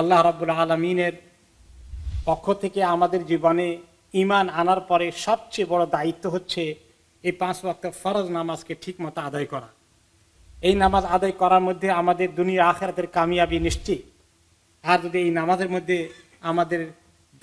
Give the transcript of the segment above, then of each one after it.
আল্লাহ রাবুল আলমিনের পক্ষ থেকে আমাদের জীবনে ইমান আনার পরে সবচেয়ে বড় দায়িত্ব হচ্ছে এই পাঁচ ওয়াক্ত ফরজ নামাজকে ঠিক মতো আদায় করা। এই নামাজ আদায় করার মধ্যে আমাদের দুনিয়া আখেরাতের কামিয়াবি নিশ্চিত। আর যদি এই নামাজের মধ্যে আমাদের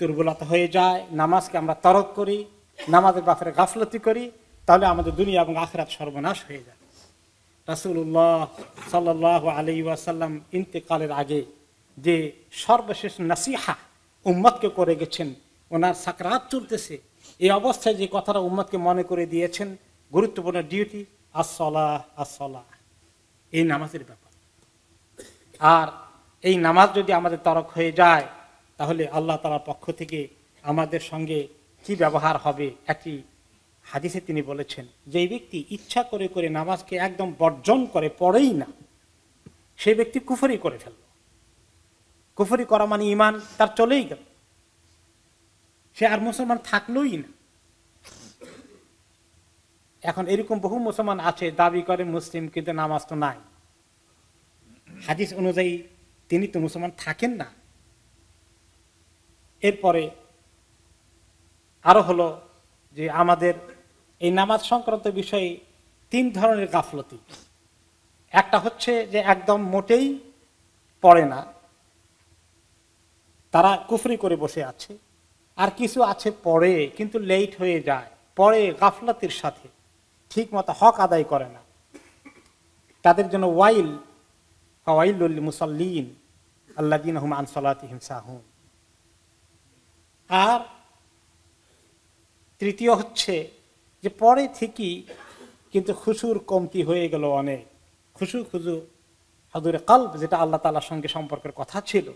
দুর্বলতা হয়ে যায়, নামাজকে আমরা তরক করি, নামাজের ব্যাপারে গাফলতি করি, তাহলে আমাদের দুনিয়া এবং আখেরাত সর্বনাশ হয়ে যায়। রাসুল্লাহ সাল্লাহ আলি ওয়াসাল্লাম ইন্তেকালের আগে যে সর্বশেষ নাসিহা উম্মতকে করে গেছেন, ওনার সাকরাত চলতেছে। এই অবস্থায় যে কথাটা উম্মতকে মনে করে দিয়েছেন, গুরুত্বপূর্ণ ডিউটি আসলাহ আসলাহ এই নামাজের ব্যাপার। আর এই নামাজ যদি আমাদের তরক হয়ে যায়, তাহলে আল্লাহ তালার পক্ষ থেকে আমাদের সঙ্গে কি ব্যবহার হবে একটি হাদিসে তিনি বলেছেন, যে ব্যক্তি ইচ্ছা করে করে নামাজকে একদম বর্জন করে পড়েই না সেই ব্যক্তি কুফরি করে ফেলল কুফরি করা মানে ইমান তার চলেই গেল। সে আর মুসলমান থাকলোই না। এখন এরকম বহু মুসলমান আছে, দাবি করে মুসলিম কিন্তু নামাজ তো নাই। হাদিস অনুযায়ী তিনি তো মুসলমান থাকেন না। এরপরে আরও হলো যে আমাদের এই নামাজ সংক্রান্ত বিষয়ে তিন ধরনের গাফলতি। একটা হচ্ছে যে একদম মোটেই পড়ে না তারা কুফরি করে বসে আছে। আর কিছু আছে পরে, কিন্তু লেট হয়ে যায়। পরে গাফলাতির সাথে। ঠিক মতো হক আদায় করে না। তাদের জন্য ওয়াইল ওয়াইল মুসল্লিন আল্লাদিন হুম আনসালাতিহিম সাহুন। আর তৃতীয় হচ্ছে যে পরে থেকেই কিন্তু খুশুর কমতি হয়ে গেল অনেক। খুশু খুজু হাদুরে কাল্ব, যেটা আল্লাহ তালার সঙ্গে সম্পর্কের কথা ছিল।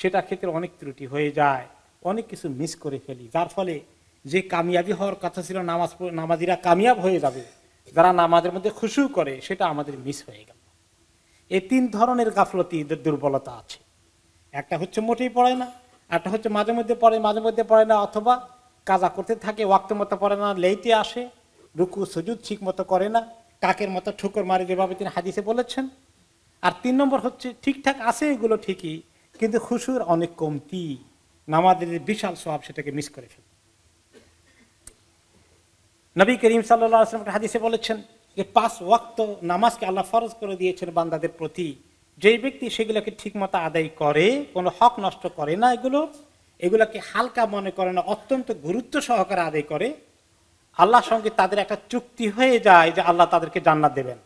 সেটা ক্ষেত্রে অনেক ত্রুটি হয়ে যায়, অনেক কিছু মিস করে ফেলি। যার ফলে যে কামিয়াবি হওয়ার কথা ছিল, নামাজ নামাজিরা কামিয়াব হয়ে যাবে, যারা নামাজের মধ্যে খুশু করে, সেটা আমাদের মিস হয়ে গেল। এই তিন ধরনের গাফলতি দুর্বলতা আছে। একটা হচ্ছে মোটেই পড়ে না, একটা হচ্ছে মাঝে মধ্যে পড়ে, মাঝে মধ্যে পড়ে না, অথবা কাজা করতে থাকে ওয়াক্ত মতো পড়ে না লেইতে আসে, রুকু, সুজুদ ঠিক মতো করে না, কাকের মতো ঠুকর মারে, যেভাবে তিনি হাদিসে বলেছেন। আর তিন নম্বর হচ্ছে ঠিকঠাক আছে এগুলো ঠিকই কিন্তু খুশুর অনেক কমতি, নামাজের বিশাল স্বভাব সেটাকে মিস করে ফেলে। নবী করিম সাল্লাম হাদিসে বলেছেন যে, পাঁচ ওয়াক্ত নামাজকে আল্লাহ ফরজ করে দিয়েছেন বান্দাদের প্রতি। যেই ব্যক্তি সেগুলোকে ঠিক মতো আদায় করে, কোনো হক নষ্ট করে না এগুলো, এগুলোকে হালকা মনে করে না, অত্যন্ত গুরুত্ব সহকারে আদায় করে, আল্লাহর সঙ্গে তাদের একটা চুক্তি হয়ে যায় যে আল্লাহ তাদেরকে জান্নাত দেবেন।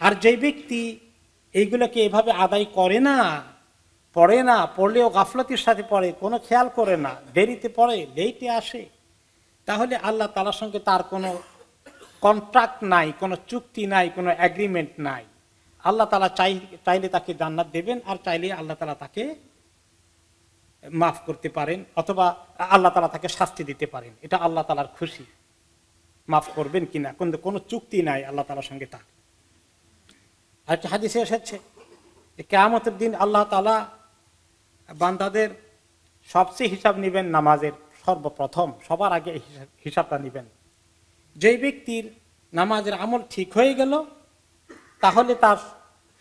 আর যেই ব্যক্তি এইগুলোকে এভাবে আদায় করে না, পড়ে না, পড়লেও গাফলতির সাথে পড়ে, কোনো খেয়াল করে না, দেরিতে পড়ে লেটে আসে। তাহলে আল্লাহ তালার সঙ্গে তার কোনো কন্ট্রাক্ট নাই, কোনো চুক্তি নাই, কোনো অ্যাগ্রিমেন্ট নাই। আল্লাহ তালা চাই, চাইলে তাকে জান্নাত দেবেন, আর চাইলে আল্লাহ তালা তাকে মাফ করতে পারেন, অথবা আল্লাহ তালা তাকে শাস্তি দিতে পারেন। এটা আল্লাহ তালার খুশি। মাফ করবেন কিনা কিন্তু কোনো চুক্তি নাই আল্লাহ তালার সঙ্গে তার। আর একটা হাদিসে এসেছে যে কেয়ামতের দিন আল্লাহ তালা বান্দাদের সবচেয়ে হিসাব নেবেন নামাজের সর্বপ্রথম, সবার আগে হিসাবটা নেবেন। যেই ব্যক্তির নামাজের আমল ঠিক হয়ে গেল, তাহলে তার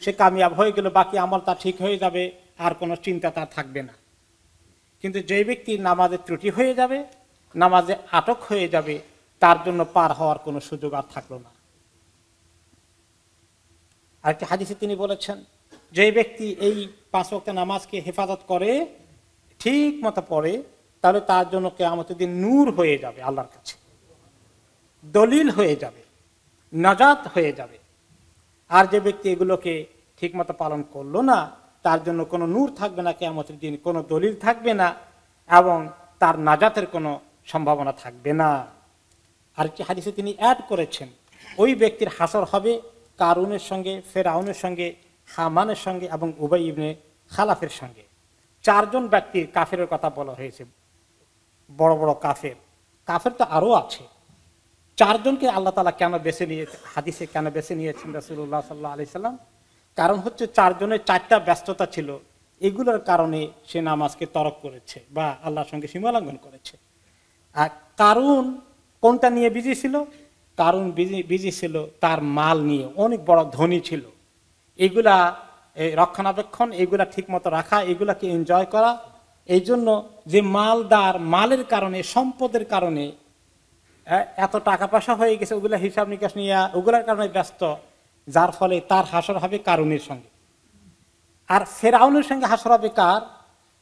সে কামিয়াব হয়ে গেল, বাকি আমল তার ঠিক হয়ে যাবে, আর কোনো চিন্তা তার থাকবে না। কিন্তু যে ব্যক্তি নামাজের ত্রুটি হয়ে যাবে, নামাজে আটক হয়ে যাবে, তার জন্য পার হওয়ার কোনো সুযোগ আর থাকল না। আরেকটি হাদিসে তিনি বলেছেন, যে ব্যক্তি এই পাঁচ ওয়াক্ত নামাজকে হেফাজত করে ঠিক মতো পড়ে, তাহলে তার জন্য কেয়ামতের দিন নূর হয়ে যাবে আল্লাহর কাছে। দলিল হয়ে যাবে, নজাত হয়ে যাবে। আর যে ব্যক্তি এগুলোকে ঠিক মতো পালন করল না, তার জন্য কোনো নূর থাকবে না কেয়ামতের দিন, কোনো দলিল থাকবে না এবং তার নাজাতের কোনো সম্ভাবনা থাকবে না। আরেকটি হাদিসে তিনি অ্যাড করেছেন, ওই ব্যক্তির হাসর হবে কারুনের সঙ্গে, ফেরাউনের সঙ্গে, হামানের সঙ্গে এবং উবাই ইবনে খালাফের সঙ্গে। চারজন ব্যক্তির কাফের কথা বলা হয়েছে। বড় বড় কাফের। কাফের তো আরও আছে। চারজনকে আল্লাহ তালা কেন বেছে নিয়ে হাদিসে কেন বেছে নিয়েছেন রাসুল্লাহ সাল্লাহ আলি সাল্লাম? কারণ হচ্ছে চারজনের চারটা ব্যস্ততা ছিল। এগুলোর কারণে সে নামাজকে তরক করেছে বা আল্লাহর সঙ্গে সীমালঙ্ঘন করেছে। আর কারণ কোনটা নিয়ে বিজি ছিল? কারণ বিজি ছিল তার মাল নিয়ে, অনেক বড় ধনী ছিল। এগুলা রক্ষণাবেক্ষণ, এগুলা ঠিক মতো রাখা, এগুলাকে এনজয় করা এই জন্য যে মালদার, মালের কারণে, সম্পদের কারণে এত টাকা পয়সা হয়ে গেছে, ওগুলা হিসাব নিকাশ নিয়ে, ওগুলার কারণে ব্যস্ত, যার ফলে তার হাসর হবে কারণের সঙ্গে। আর ফেরাউনের সঙ্গে হাসর হবে কার?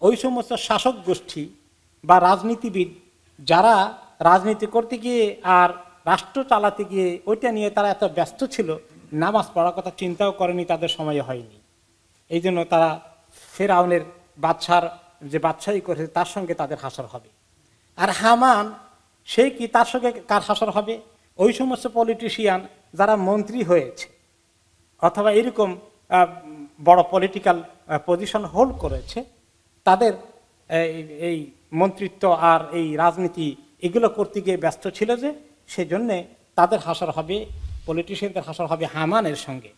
ওই সমস্ত শাসক গোষ্ঠী বা রাজনীতিবিদ, যারা রাজনীতি করতে গিয়ে আর রাষ্ট্র চালাতে গিয়ে ওইটা নিয়ে তারা এত ব্যস্ত ছিল, নামাজ পড়ার কথা চিন্তাও করেনি, তাদের সময় হয়নি। এই জন্য তারা ফেরাউনের বাদশার যে বাদশাহী করেছে, তার সঙ্গে তাদের হাসর হবে। আর হামান, সে কি তার সঙ্গে কার হাসর হবে? ওই সমস্ত পলিটিশিয়ান যারা মন্ত্রী হয়েছে, অথবা এরকম বড় পলিটিক্যাল পজিশন হোল্ড করেছে, তাদের, এই- এই মন্ত্রিত্ব আর এই রাজনীতি, এগুলো করতে গিয়ে ব্যস্ত ছিল যে সেজন্যে তাদের হাসর হবে পলিটিশিয়ানদের হাসর হবে হামানের সঙ্গে।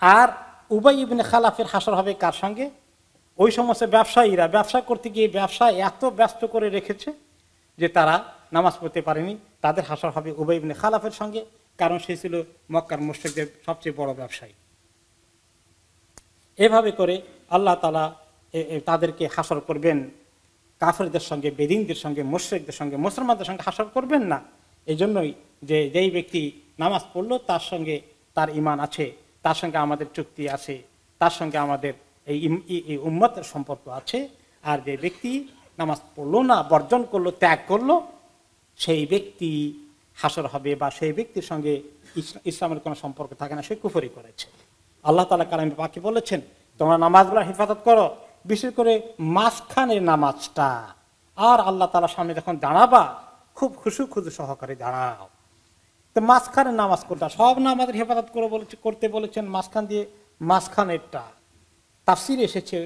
আর উবাই ইবনে খালাফের হাসর হবে কার সঙ্গে? ওই সমস্ত ব্যবসায়ীরা, ব্যবসা করতে গিয়ে ব্যবসা এত ব্যস্ত করে রেখেছে যে তারা নামাজ পড়তে পারেনি। তাদের হাসর হবে উবাই ইবনে খালাফের সঙ্গে, কারণ সে ছিল মক্কার মুশ্রিকদের সবচেয়ে বড় ব্যবসায়ী। এভাবে করে আল্লাহ তালা তাদেরকে হাসর করবেন। কাফেরদের সঙ্গে, বেদিনদের সঙ্গে, মুশ্রিকদের সঙ্গে, মুসলমানদের সঙ্গে হাসর করবেন না। এই জন্যই যে যেই ব্যক্তি নামাজ পড়ল, তার সঙ্গে তার ইমান আছে, তার সঙ্গে আমাদের চুক্তি আছে, তার সঙ্গে আমাদের এই উম্মতের সম্পর্ক আছে। আর যে ব্যক্তি নামাজ পড়ল না, বর্জন করল, ত্যাগ করল, সেই ব্যক্তি হাসর হবে বা সেই ব্যক্তির সঙ্গে ইসলামের কোনো সম্পর্ক থাকে না, সে কুফরি করেছে। আল্লাহ তালা কালামে পাখি বলেছেন, তোমরা নামাজগুলো হেফাজত করো, বিশেষ করে মাঝখানের নামাজটা। আর আল্লাহ তালার সামনে যখন দাঁড়াবা খুব খুশু খুশু সহকারে দাঁড়াও। তো মাঝখানের নামাজ কোনটা? সব নামাজের হেফাজত করে বলেছে, করতে বলেছেন, মাঝখান দিয়ে মাঝখানেরটা। তাফসির এসেছে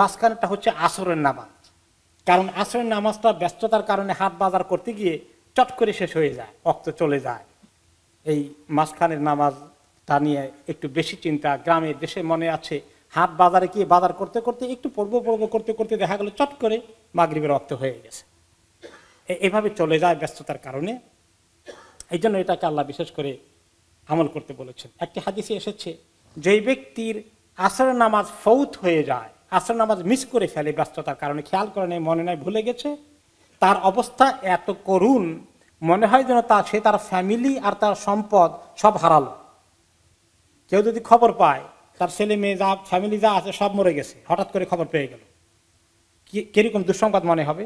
মাঝখানেরটা হচ্ছে আসরের নামাজ। কারণ আসরের নামাজটা ব্যস্ততার কারণে হাট বাজার করতে গিয়ে চট করে শেষ হয়ে যায়, অক্ত চলে যায়। এই মাঝখানের নামাজটা নিয়ে একটু বেশি চিন্তা, গ্রামে, দেশে মনে আছে, হাট বাজারে গিয়ে বাজার করতে করতে, একটু পড়ব পড়ব করতে করতে দেখা গেল চট করে মাগরিবের রক্ত হয়ে গেছে। এভাবে চলে যায় ব্যস্ততার কারণে। এই জন্য এটাকে আল্লাহ বিশেষ করে আমল করতে বলেছেন। একটি হাদিসে এসেছে, যেই ব্যক্তির আসরের নামাজ ফৌত হয়ে যায়, আসর নামাজ মিস করে ফেলে ব্যস্ততার কারণে, খেয়াল করে নেই, মনে নাই, ভুলে গেছে, তার অবস্থা এত করুণ, মনে হয় যেন তা সে তার ফ্যামিলি আর তার সম্পদ সব হারালো। কেউ যদি খবর পায়, তার ছেলে মেয়ে যা ফ্যামিলি যা আছে সব মরে গেছে, হঠাৎ করে খবর পেয়ে গেল। কীরকম দুঃসংবাদ মনে হবে?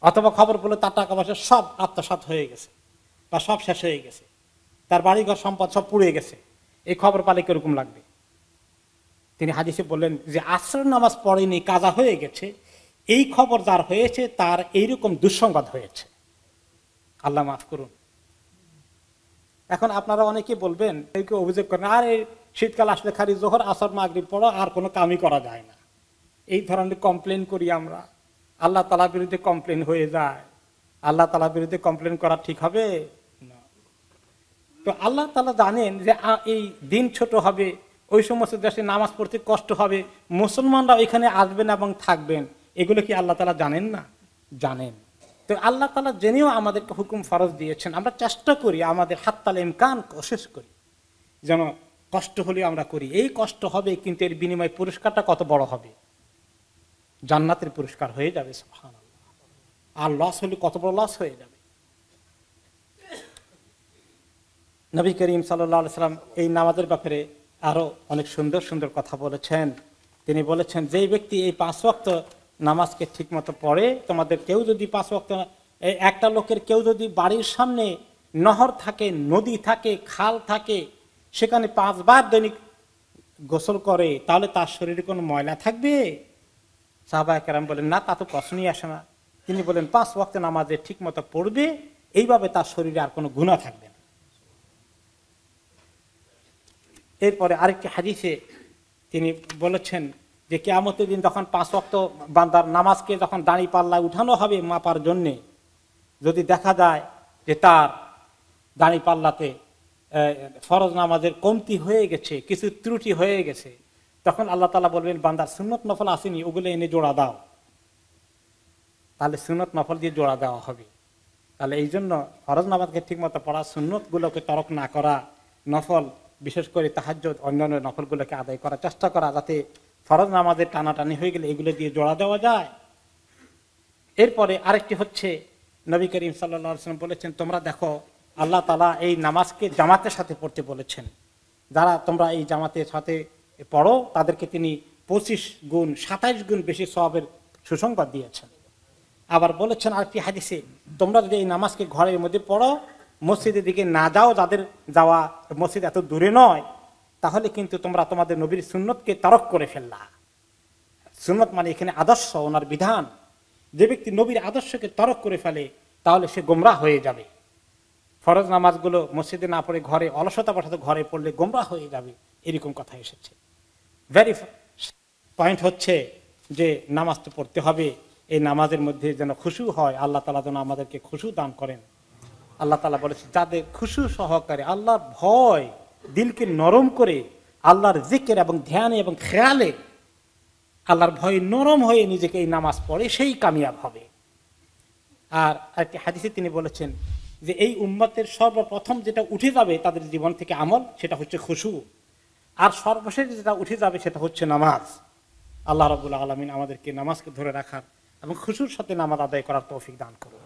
অথবা খবর পেল তার টাকা পয়সা সব আত্মসাত হয়ে গেছে বা সব শেষ হয়ে গেছে। তার বাড়িঘর সম্পদ সব পুড়ে গেছে। এই খবর পালে কীরকম লাগবে? তিনি হাদিসে বললেন যে আশ্রয় নামাজ পড়েনি, কাজা হয়ে গেছে। এই খবর যার হয়েছে, তার এইরকম দুঃসংবাদ হয়েছে। আল্লাহ মাফ করুন। এখন আপনারা অনেকে বলবেন, কেউ কেউ অভিযোগ করেন, আর এই শীতকাল আসলে খালি জোহর, আসর, মাগরিব পড়ো, আর কোনো কামই করা যায় না। এই ধরনের কমপ্লেন করি আমরা। আল্লাহ তালার বিরুদ্ধে কমপ্লেন হয়ে যায়। আল্লাহ তালার বিরুদ্ধে কমপ্লেন করা ঠিক হবে। তো আল্লাহ তালা জানেন যে এই দিন ছোট হবে, ওই সমস্ত দেশে নামাজ পড়তে কষ্ট হবে মুসলমানরা এখানে আসবেন এবং থাকবেন। এগুলো কি আল্লাহ তালা জানেন না? জানেন। তো আল্লাহ তালা জেনেও আমাদেরকে হুকুম ফরজ দিয়েছেন। আমরা চেষ্টা করি আমাদের হাততাল, ইমকান কোশেষ করি। যেন কষ্ট হলে আমরা করি। এই কষ্ট হবে, কিন্তু এর বিনিময় পুরস্কারটা কত বড় হবে? জান্নাতের পুরস্কার হয়ে যাবে। আর লস হলে কত বড় লস হয়ে যাবে? নবী করিম সাল্লাম এই নামাজের ব্যাপারে আরও অনেক সুন্দর সুন্দর কথা বলেছেন। তিনি বলেছেন, যেই ব্যক্তি এই পাঁচ ওয়াক্ত নামাজকে ঠিক মতো পড়ে, তোমাদের কেউ যদি পাঁচ ওয়াক্ত একটা লোকের কেউ যদি বাড়ির সামনে নহর থাকে, নদী থাকে, খাল থাকে, সেখানে পাঁচবার দৈনিক গোসল করে, তাহলে তার শরীরে কোনো ময়লা থাকবে? সাহবা কেরাম বলেন, না, তা তো প্রশ্নই আসে না। তিনি বলেন, পাঁচ ওয়াক্ত নামাজে ঠিক মতো পড়বে, এইভাবে তার শরীরে আর কোনো গুণা থাকবে না। এরপরে আরেকটি হাদিসে তিনি বলেছেন যে, কেয়ামতের দিন যখন পাঁচ ওয়াক্ত বান্দার নামাজকে যখন দাঁড়ি পাল্লায় উঠানো হবে মাপার জন্যে, যদি দেখা যায় যে তার দাঁড়ি পাল্লাতে ফরজ নামাজের কমতি হয়ে গেছে, কিছু ত্রুটি হয়ে গেছে তখন আল্লাহ তালা বলবেন বান্দার সুন্নত নফল আসেনি, ওগুলো এনে জোড়া দাও। তাহলে সুন্নত নফল দিয়ে জোড়া দেওয়া হবে। তাহলে এই জন্য ফরজ নামাজকে ঠিক মতো পড়া সুন্নত গুলোকে তরক না করা, নফল, বিশেষ করে তাহাজ্য অন্যান্য নকলগুলোকে আদায় করার চেষ্টা করা, যাতে ফরজ নামাজের টানাটানি হয়ে গেলে এগুলো দিয়ে জোড়া দেওয়া যায়। এরপরে আরেকটি হচ্ছে, নবী করিম সাল্লাম বলেছেন, তোমরা দেখো, আল্লাহ তালা এই নামাজকে জামাতের সাথে পড়তে বলেছেন। যারা তোমরা এই জামাতের সাথে পড়ো তাদেরকে তিনি পঁচিশ গুণ, সাতাইশ গুণ বেশি সবের সুসংবাদ দিয়েছেন। আবার বলেছেন আরেকটি হাদিসে, তোমরা যদি এই নামাজকে ঘরের মধ্যে পড়ো, মসজিদের দিকে না যাও, যাদের যাওয়া মসজিদ এত দূরে নয়, তাহলে কিন্তু তোমরা তোমাদের নবীর সুন্নতকে তরক করে ফেললা। সুন্নত মানে এখানে আদর্শ, ওনার বিধান। যে ব্যক্তি নবীর আদর্শকে তরক করে ফেলে, তাহলে সে গোমরা হয়ে যাবে। ফরজ নামাজগুলো মসজিদে না পড়ে ঘরে অলসতা বসাতে ঘরে পড়লে গোমরা হয়ে যাবে, এরকম কথা এসেছে। ভেরি পয়েন্ট হচ্ছে যে নামাজ তো পড়তে হবে। এই নামাজের মধ্যে যেন খুশু হয়, আল্লাহ তালা যেন আমাদেরকে খুশু দান করেন। আল্লাহ তালা বলেছে, যাদের খুশু সহকারে আল্লাহর ভয় দিলকে নরম করে আল্লাহর জিকের এবং ধ্যানে এবং খেয়ালে আল্লাহর ভয়ে নরম হয়ে নিজেকে এই নামাজ পড়ে, সেই কামিয়াব হবে। আর একটি হাদিসে তিনি বলেছেন যে, এই উম্মতের সর্বপ্রথম যেটা উঠে যাবে তাদের জীবন থেকে আমল, সেটা হচ্ছে খুশু। আর সর্বশেষ যেটা উঠে যাবে সেটা হচ্ছে নামাজ। আল্লাহ রবুল্লা আলমিন আমাদেরকে নামাজকে ধরে রাখার এবং খুশুর সাথে নামাজ আদায় করার তৌফিক দান করুন।